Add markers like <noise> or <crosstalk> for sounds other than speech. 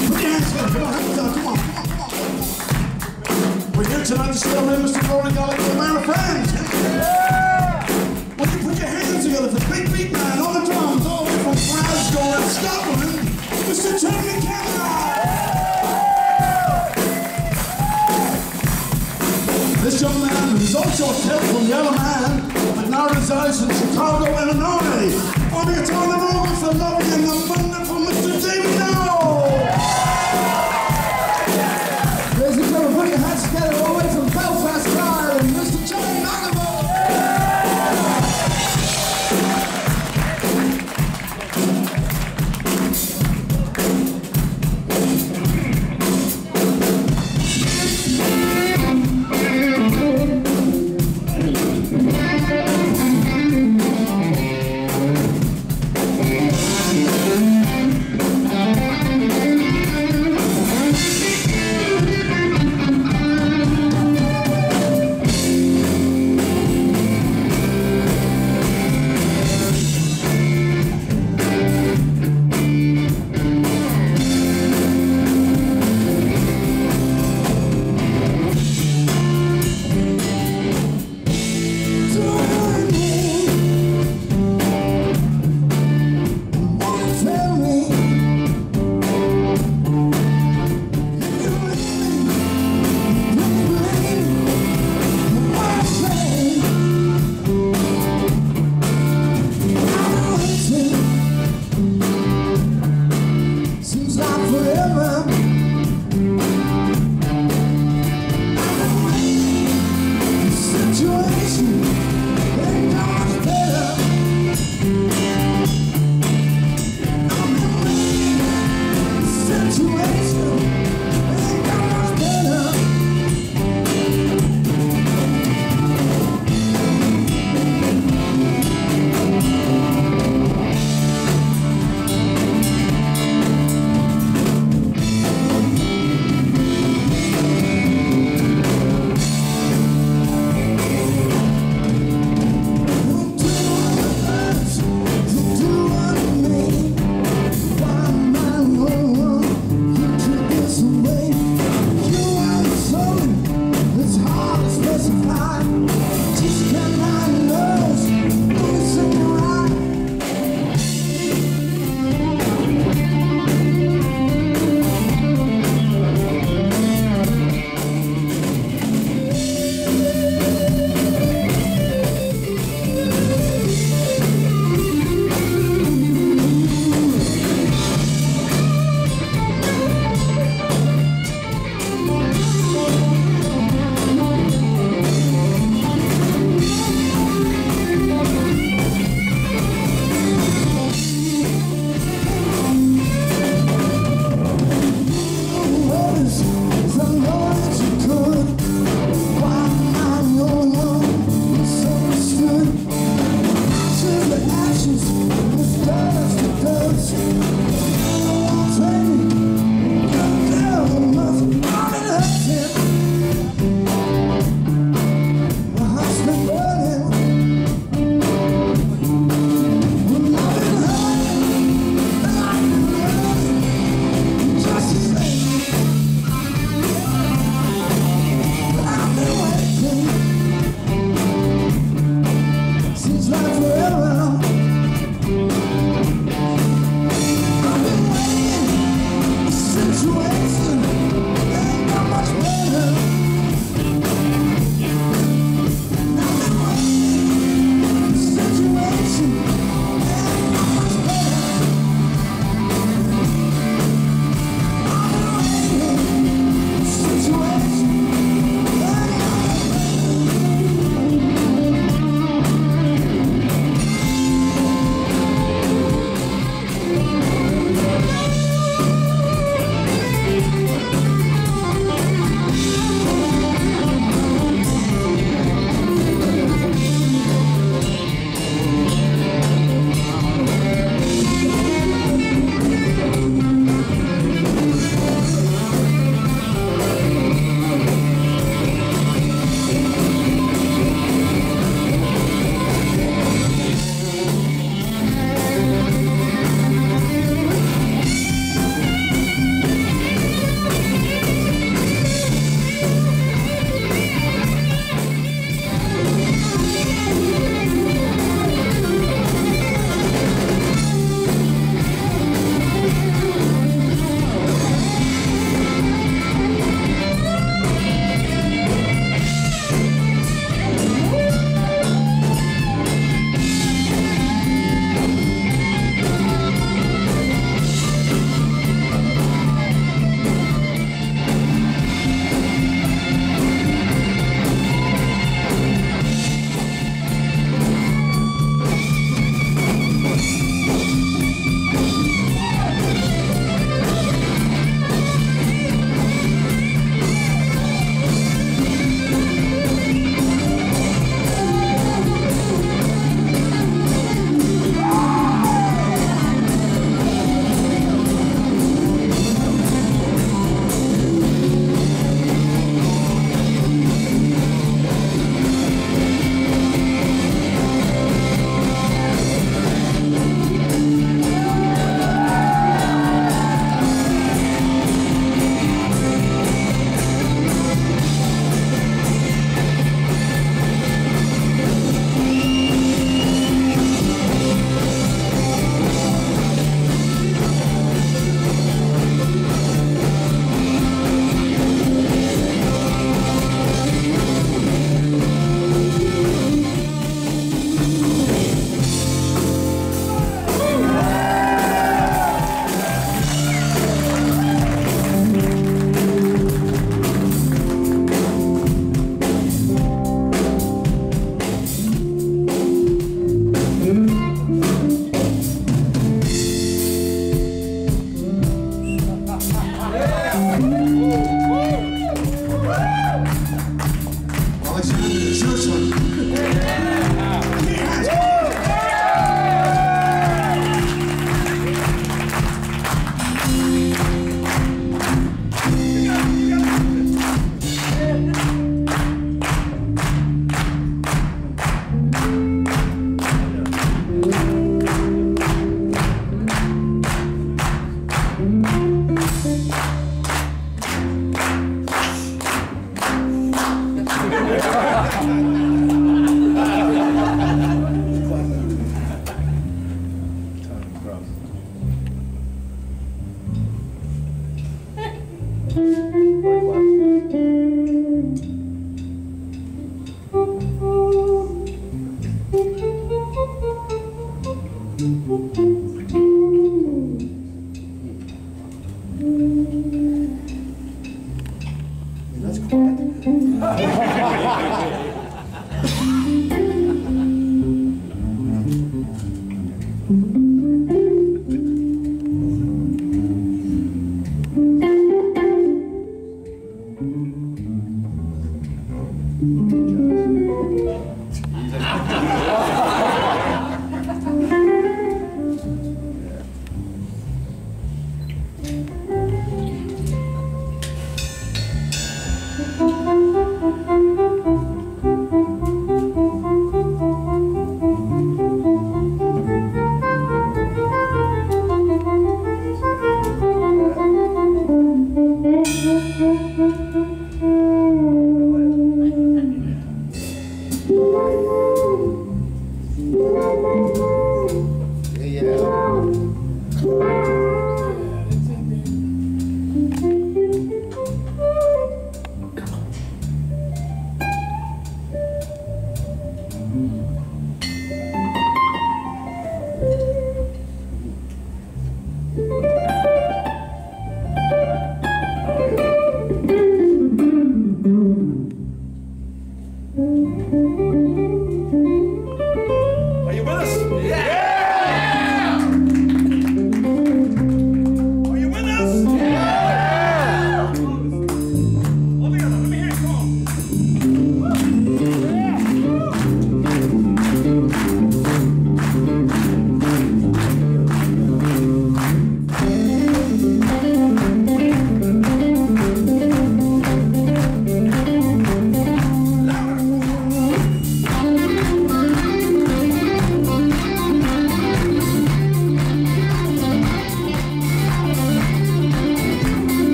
Come on. We're here tonight to celebrate Mr. And my friends. You put your hands together for Big Beat Man the drums, all the way from Scotland, Mr. This young man but now resides in Chicago, Illinois. On the guitar the vocals, the lovely and the wonderful Seems That's quiet. <laughs>